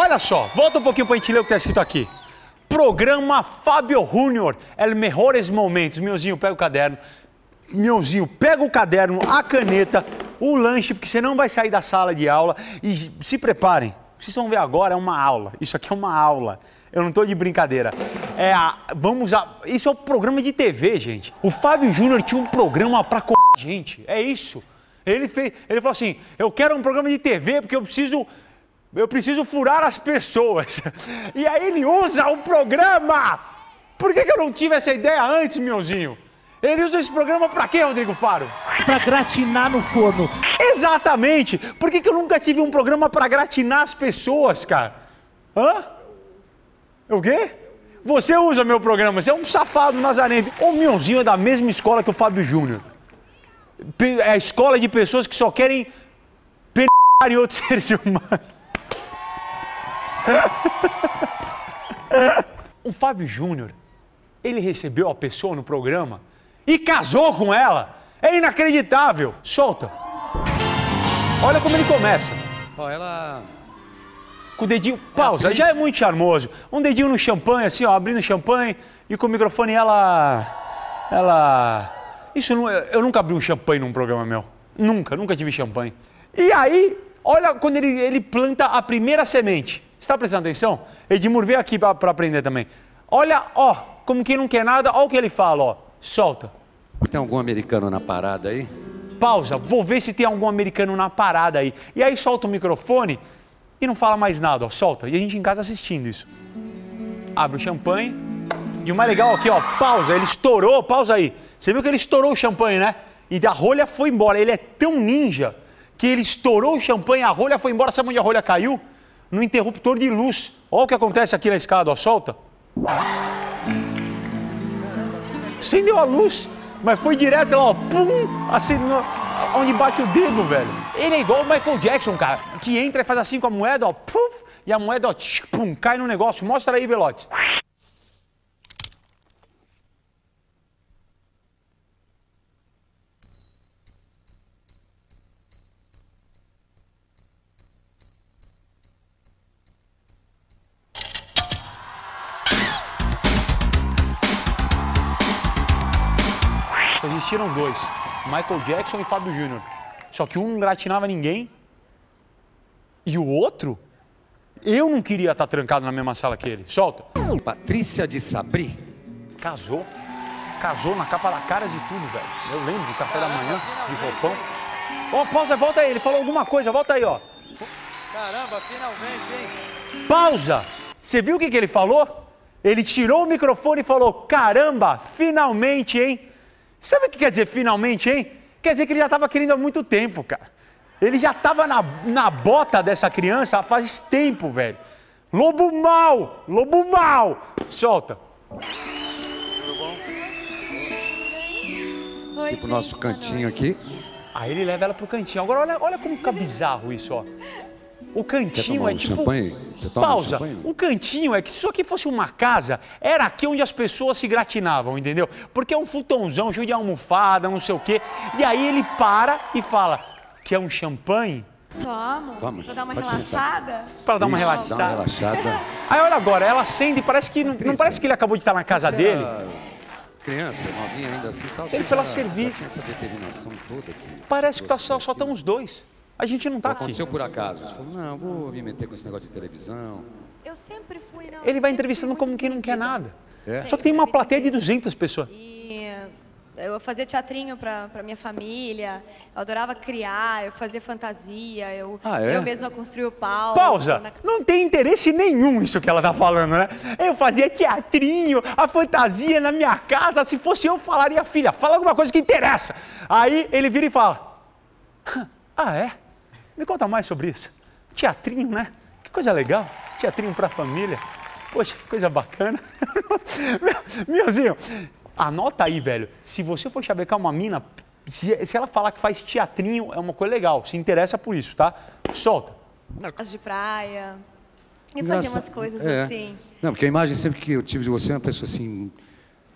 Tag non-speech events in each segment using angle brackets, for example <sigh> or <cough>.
Olha só, volta um pouquinho pra gente ler o que tá escrito aqui. Programa Fábio Júnior, El Mejores Momentos. Miozinho, pega o caderno. Miozinho, pega o caderno, a caneta, o lanche, porque você não vai sair da sala de aula. E se preparem, vocês vão ver agora, é uma aula. Isso aqui é uma aula. Eu não tô de brincadeira. É a, vamos a, isso é um programa de TV, gente. O Fábio Júnior tinha um programa co... gente. É isso. Ele fez, ele falou assim: "Eu quero um programa de TV porque eu preciso eu preciso furar as pessoas". E aí ele usa o programa. Por que, que eu não tive essa ideia antes, meuzinho? Ele usa esse programa pra quê, Rodrigo Faro? Pra gratinar no forno. Exatamente! Por que, que eu nunca tive um programa pra gratinar as pessoas, cara? Hã? O quê? Você usa meu programa, você é um safado nazarento. O Mionzinho é da mesma escola que o Fábio Júnior. É a escola de pessoas que só querem <laughs> penetrar em outros <laughs> seres humanos. <laughs> O Fábio Júnior, ele recebeu a pessoa no programa e casou com ela. É inacreditável. Solta. Olha como ele começa. Ó, ela. Com o dedinho. Pausa, já é muito charmoso. Um dedinho no champanhe, assim, ó, abrindo champanhe e com o microfone ela. Ela. Isso não. Eu nunca abri um champanhe num programa meu. Nunca, nunca tive champanhe. E aí, olha quando ele, ele planta a primeira semente. Você está prestando atenção? Edmur, vem aqui para aprender também. Olha, ó, como quem não quer nada, olha o que ele fala, ó. Solta. Tem algum americano na parada aí? Pausa, vou ver se tem algum americano na parada aí. E aí solta o microfone e não fala mais nada, ó, solta. E a gente em casa assistindo isso. Abre o champanhe. E o mais legal aqui, ó, pausa, ele estourou, pausa aí. Você viu que ele estourou o champanhe, né? E a rolha foi embora. Ele é tão ninja que ele estourou o champanhe, a rolha foi embora. Sabe onde a rolha caiu? No interruptor de luz. Olha o que acontece aqui na escada, ó, solta. Acendeu a luz, mas foi direto, ó, pum, assim, onde bate o dedo, velho. Ele é igual o Michael Jackson, cara, que entra e faz assim com a moeda, ó, puf, e a moeda, ó, tch, pum, cai no negócio. Mostra aí, Belote. Existiram dois, Michael Jackson e Fábio Júnior. Só que um não gratinava ninguém e o outro, eu não queria estar trancado na mesma sala que ele. Solta. Patrícia de Sabri. Casou. Casou na capa da caras e tudo, velho. Eu lembro do café da manhã, de roupão. Ó, pausa, volta aí. Ele falou alguma coisa, volta aí, ó. Caramba, finalmente, hein? Pausa! Você viu o que, que ele falou? Ele tirou o microfone e falou: Caramba, finalmente, hein? Sabe o que quer dizer finalmente, hein? Quer dizer que ele já estava querendo há muito tempo, cara. Ele já estava na, na bota dessa criança faz tempo, velho. Lobo mal! Lobo mal! Solta. Aqui pro nosso cantinho aqui. Aí ele leva ela pro cantinho. Agora olha, olha como fica bizarro isso, ó. O cantinho tomar é um tipo. champanhe? Você toma um Pausa. champanhe? O cantinho é que se isso aqui fosse uma casa, era aqui onde as pessoas se gratinavam, entendeu? Porque é um futonzão cheio de almofada, não sei o quê. E aí ele para e fala: quer um champanhe? Tomo. Toma. Pra dar uma Pode sentar. relaxada. Para dar uma Isso, relaxada. Dá uma relaxada. <laughs> Aí olha agora, ela acende e parece que. Não, não Patrícia. parece que ele acabou de estar na casa Você dele. Criança, novinha ainda assim e tal. Ele foi lá servir. Tinha essa determinação toda aqui. Parece que tá só, só estão os dois. A gente não tá aqui. Aconteceu por acaso. Você falou, não, vou me meter com esse negócio de televisão. Eu sempre fui, não. Ele vai entrevistando como quem não quer nada. É? Só que tem uma plateia de 200 pessoas. E eu fazia teatrinho pra, pra minha família, eu adorava criar, eu fazia fantasia, eu, Ah, é? eu mesma construí o palco. Pausa! na- Não tem interesse nenhum isso que ela tá falando, né? Eu fazia teatrinho, a fantasia na minha casa. Se fosse eu, falaria, filha, fala alguma coisa que interessa. Aí ele vira e fala: Ah, é? Me conta mais sobre isso. Teatrinho, né? Que coisa legal. Teatrinho pra família. Poxa, que coisa bacana. <laughs> Meu- Meuzinho, anota aí, velho. Se você for chavecar uma mina, se, se ela falar que faz teatrinho, é uma coisa legal. Se interessa por isso, tá? Solta. As de praia. E fazia umas coisas É. assim. Não, porque a imagem sempre que eu tive de você é uma pessoa assim,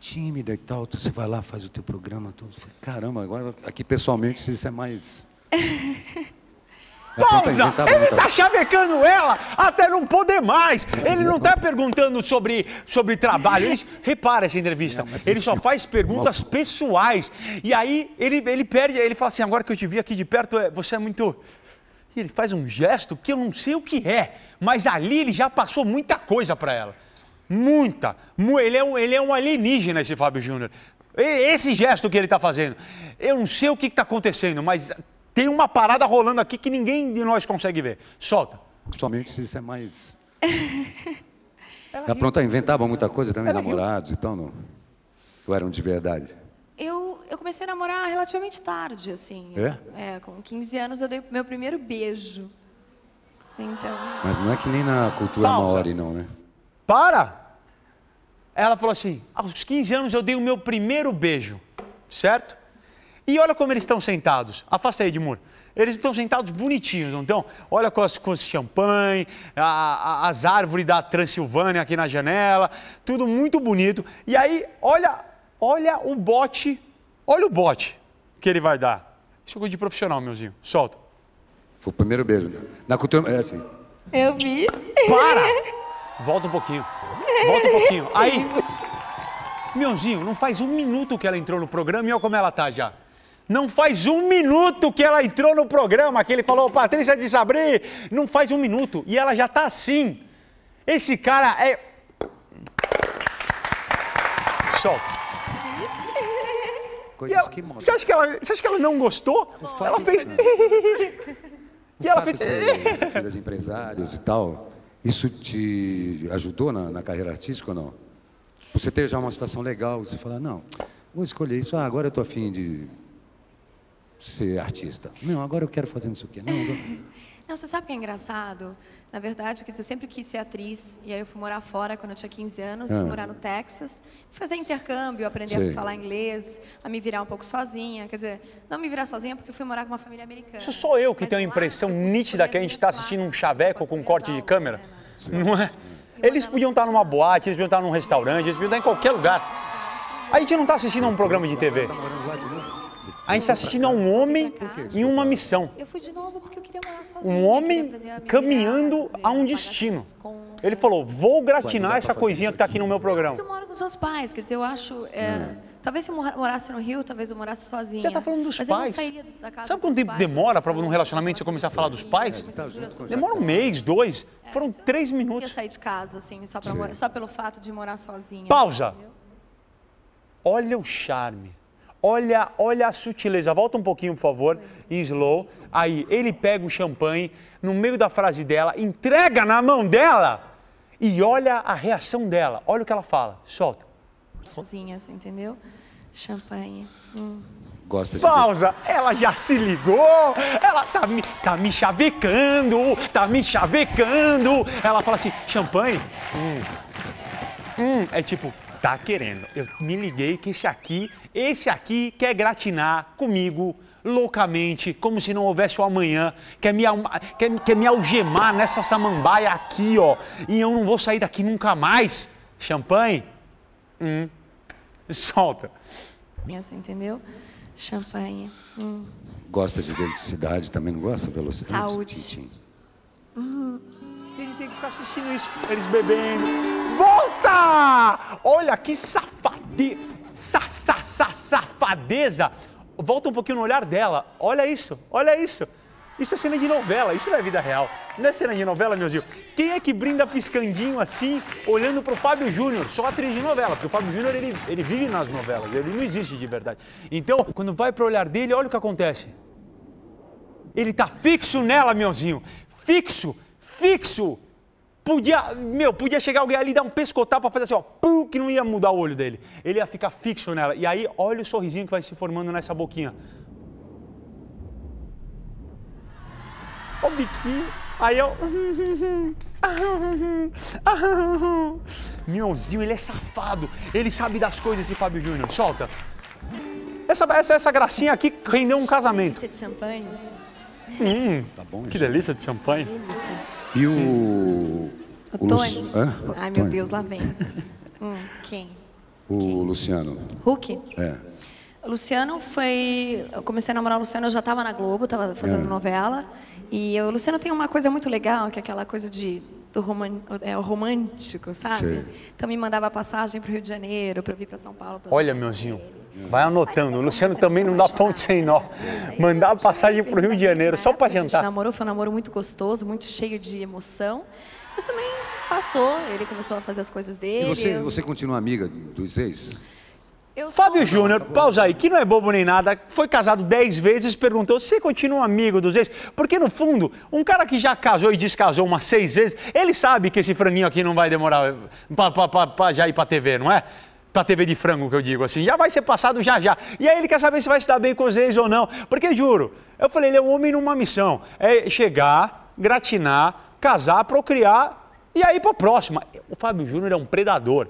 tímida e tal. tu- Você vai lá, faz o teu programa, tudo. Caramba, agora aqui pessoalmente isso é mais. <laughs> Pausa! Ele tá coisa. chavecando ela até não poder mais. Ele não tá perguntando sobre, sobre trabalho. Ele, repara essa entrevista. Ele só faz perguntas pessoais. E aí ele, ele perde, ele fala assim: agora que eu te vi aqui de perto, é- você é muito. E ele faz um gesto que eu não sei o que é, mas ali ele já passou muita coisa para ela. Muita. Mu- Ele é, um, ele é um alienígena, esse Fábio Júnior. Esse gesto que ele está fazendo. Eu não sei o que está acontecendo, mas tem uma parada rolando aqui que ninguém de nós consegue ver. Solta. Somente se isso é mais. Ela <laughs> pronto, inventava muita coisa também, namorados e tal, não? Ou eram de verdade? Eu, eu comecei a namorar relativamente tarde, assim. É? É, com 15 anos eu dei meu primeiro beijo. Então, Mas não é que nem na cultura Pausa. maori, não, né? Para! Ela falou assim: aos 15 anos eu dei o meu primeiro beijo, certo? E olha como eles estão sentados. Afasta aí, Edmur. Eles estão sentados bonitinhos, não estão? Olha com, as, com os champanhe, a- a- as árvores da Transilvânia aqui na janela, tudo muito bonito. E aí, olha, olha o bote, olha o bote que ele vai dar. Isso é coisa de profissional, meuzinho. Solta. Foi o primeiro beijo. Na cultura. É assim. eu vi. Para! <laughs> Volta um pouquinho. Volta um pouquinho. Aí. <laughs> Mionzinho, não faz um minuto que ela entrou no programa e olha como ela tá já. Não faz um minuto que ela entrou no programa, que ele falou, Patrícia de Sabri, não faz um minuto. E ela já tá assim. Esse cara é. Solta. Coisas ela- que mudam. você, acha que ela, você acha que ela não gostou? Ela fez. <laughs> E ela fez. de ser, ser filha de empresários e tal, isso te ajudou na, na carreira artística ou não? Você ter já uma situação legal, você falar, não, vou escolher isso, ah, agora eu tô afim de ser artista. Não, agora eu quero fazer isso aqui. Não, agora... <laughs> Não, você sabe o que é engraçado? Na verdade, eu sempre quis ser atriz. E aí eu fui morar fora quando eu tinha 15 anos. Fui Ah. morar no Texas. Fui fazer intercâmbio, aprender Sei. a falar inglês, a me virar um pouco sozinha. Quer dizer, não me virar sozinha porque eu fui morar com uma família americana. Isso sou eu que Mas tenho a impressão nítida que a gente está assistindo um chaveco com escolher corte de câmera. né, Não é? Eles podiam estar numa boate, eles podiam estar num restaurante, eles podiam estar em qualquer lugar. A gente não está assistindo a um programa de TV. Tá? A gente está assistindo a um homem em uma missão. Eu fui de novo porque eu queria morar sozinha. Um homem caminhando a um destino. Ele falou: vou gratinar essa coisinha que está aqui no meu Porque programa. eu moro com os meus pais, quer dizer, eu acho. é, Talvez se eu mora- morasse no Rio, talvez eu morasse sozinha. Já tá falando dos Mas eu não pais. sairia do- da casa Sabe quanto tempo demora para num relacionamento você começar a falar dos pais? Demora um mês, dois. Foram três Eu ia minutos. sair de casa, assim, só, pra morar, só pelo fato de morar sozinha. Pausa. Olha o charme. Olha, olha a sutileza. Volta um pouquinho, por favor. Em slow. Aí, ele pega o champanhe no meio da frase dela, entrega na mão dela e olha a reação dela. Olha o que ela fala. Solta. Sozinha, assim, entendeu? Champanhe. Gosta de ver. Pausa. Ela já se ligou. Ela tá me, tá me chavecando. Tá me chavecando. Ela fala assim: champanhe? Hum. Hum. É tipo, tá querendo. Eu me liguei que esse aqui, esse aqui quer gratinar comigo loucamente, como se não houvesse o amanhã, quer me, quer, quer me algemar nessa samambaia aqui, ó, e eu não vou sair daqui nunca mais. Champanhe? Hum. Solta. Assim, entendeu? Champanhe. Hum. Gosta de velocidade também, não gosta de velocidade? Saúde. A gente tem que ficar assistindo isso. Eles bebendo. Volta! Olha que safade... Sa, sa, sa, safadeza. Volta um pouquinho no olhar dela. Olha isso, olha isso. Isso é cena de novela, isso não é vida real. Não é cena de novela, meuzinho. Quem é que brinda piscandinho assim, olhando pro Fábio Júnior? Só atriz de novela, porque o Fábio Júnior, ele, ele vive nas novelas, ele não existe de verdade. Então, quando vai pro olhar dele, olha o que acontece. Ele tá fixo nela, meuzinho. Fixo, fixo. Podia, meu, podia chegar alguém ali e dar um pescotar pra fazer assim, ó, pum, que não ia mudar o olho dele. Ele ia ficar fixo nela. E aí, olha o sorrisinho que vai se formando nessa boquinha. Ó o biquinho. Aí eu. Mionzinho, ele é safado. Ele sabe das coisas, esse Fábio Júnior. Solta. Essa, essa, essa gracinha aqui rendeu um casamento. Delícia de champanhe. Tá bom, Que delícia de champanhe. Delícia. E o... O o Tony. Lu- Hã? Ai, meu Tony. Deus, lá vem. Hum, quem? O Luciano. Hulk? É. Luciano foi. Eu comecei a namorar o Luciano, eu já estava na Globo, estava fazendo É. novela. E eu- o Luciano tem uma coisa muito legal, que é aquela coisa de. Do roman, é, o romântico, sabe? Sei. Então me mandava passagem para o Rio de Janeiro, para vir para São Paulo. pra Olha, jantar meuzinho, vai anotando. O Luciano também não dá ponto sem nó. Mandar passagem pro Rio de Janeiro só para A gente jantar. namorou, foi um namoro muito gostoso, muito cheio de emoção. Mas também passou, ele começou a fazer as coisas E dele. você, eu- você continua amiga dos ex? eu sou- Fábio Júnior, pausa aí, que não é bobo nem nada, foi casado 10 vezes, perguntou se você continua amigo dos ex. Porque no fundo, um cara que já casou e descasou umas seis vezes, ele sabe que esse franguinho aqui não vai demorar pra, pra- pra- pra já ir pra TV, não é? Pra TV de frango que eu digo assim, já vai ser passado já já. E aí ele quer saber se vai se dar bem com os ex ou não. Porque juro, eu falei, ele é um homem numa missão. É chegar, gratinar, casar, procriar e aí pra próxima. O Fábio Júnior é um predador.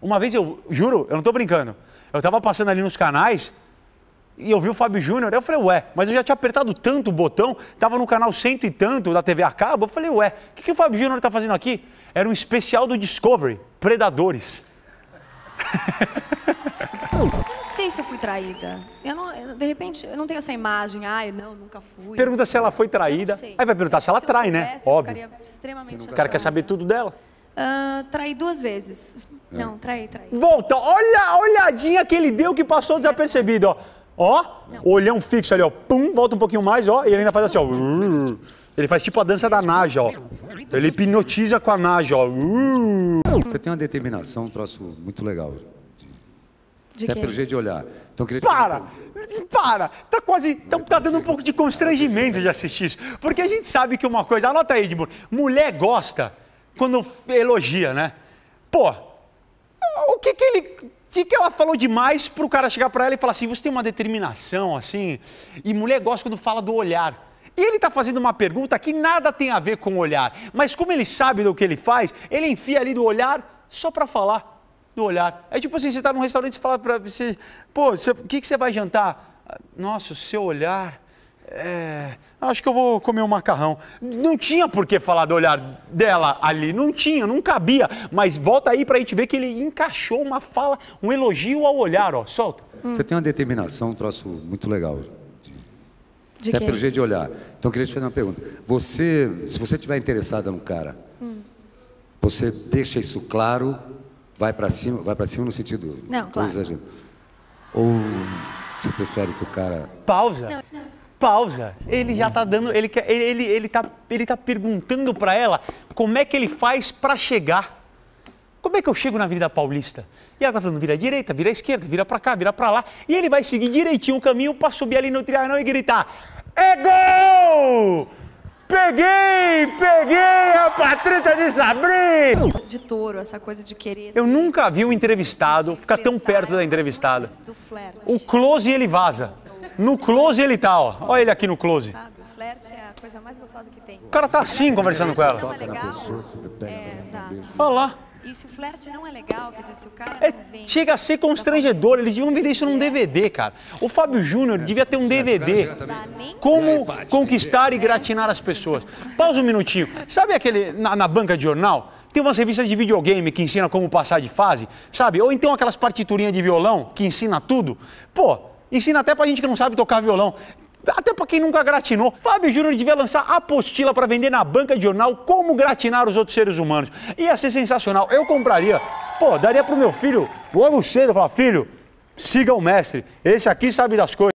Uma vez eu, juro, eu não tô brincando. Eu tava passando ali nos canais e eu vi o Fábio Júnior. Eu falei, ué, mas eu já tinha apertado tanto o botão, tava no canal cento e tanto da TV a cabo. Eu falei, ué, o que, que o Fábio Júnior tá fazendo aqui? Era um especial do Discovery, Predadores. <laughs> Eu não sei se eu fui traída. Eu não, eu- de repente, eu não tenho essa imagem. Ai, não, nunca fui. Pergunta se ela foi traída. Aí vai perguntar se ela eu trai, né? soubesse, eu Óbvio. extremamente O cara quer saber tudo dela. Ah, traí duas vezes. É. Não, traí, traí. Volta, olha a olhadinha que ele deu que passou desapercebido, ó. Ó, olhão fixo ali, ó. Pum, volta um pouquinho mais, ó. E ele ainda faz assim, ó. Uh. Ele faz tipo a dança da Naja, ó. Ele hipnotiza com a Naja, ó. Uh. Você tem uma determinação, um troço muito legal. De Até quê? pelo jeito de olhar. Então, queria Para! Para! Tá quase. Tá, tá dando um pouco de constrangimento de assistir isso. Porque a gente sabe que uma coisa. Anota aí, Edmur. Mulher gosta quando elogia, né? Pô, o que que ele. O que, que ela falou demais pro cara chegar pra ela e falar assim: você tem uma determinação, assim? E mulher gosta quando fala do olhar. E ele tá fazendo uma pergunta que nada tem a ver com o olhar. Mas como ele sabe do que ele faz, ele enfia ali do olhar só pra falar do olhar. É tipo assim, você tá num restaurante e fala pra você, pô, você- o que, que você vai jantar? "Ah, Nossa, o seu olhar. É, acho que eu vou comer um macarrão. Não tinha por que falar do olhar dela ali, não tinha, não cabia. Mas volta aí pra gente ver que ele encaixou uma fala, um elogio ao olhar, ó. Solta. Você tem uma determinação, um troço muito legal. De Até quê? pelo jeito de olhar. Então, eu queria te fazer uma pergunta. Você, se você estiver interessada no cara, você deixa isso claro, vai pra cima, vai para cima no sentido. Não, claro. exagerando. Ou você prefere que o cara Pausa. Pausa. Ele já tá dando, ele quer, ele, ele, ele tá, ele tá perguntando pra ela como é que ele faz pra chegar. Como é que eu chego na Avenida Paulista? E ela tá falando, vira à direita, vira à esquerda, vira pra cá, vira pra lá. E ele vai seguir direitinho o caminho pra subir ali no triângulo e gritar: É gol! Peguei! Peguei a Patrícia de Sabrina! De touro, essa coisa de querer. Eu nunca vi um entrevistado ficar tão perto da entrevistada. Do flerte. O close ele vaza. No close ele tá, ó. Olha ele aqui no close. Sabe? O flerte é a coisa mais gostosa que tem. O cara tá assim conversando com ela. É. É, exato. Olha lá. E se o flerte não é legal, quer dizer, se o cara É, não vem. chega a ser constrangedor. Eles deviam vender isso num DVD, cara. O Fábio Júnior devia ter um DVD. Como conquistar e gratinar as pessoas. Pausa um minutinho. Sabe aquele, na, na banca de jornal, tem umas revistas de videogame que ensina como passar de fase, sabe? Ou então aquelas partiturinhas de violão que ensina tudo. Pô, ensina até pra gente que não sabe tocar violão. Até pra quem nunca gratinou. Fábio Júnior devia lançar apostila pra vender na banca de jornal como gratinar os outros seres humanos. Ia ser sensacional. Eu compraria. Pô, daria pro meu filho logo cedo. Falar, filho, siga o mestre. Esse aqui sabe das coisas.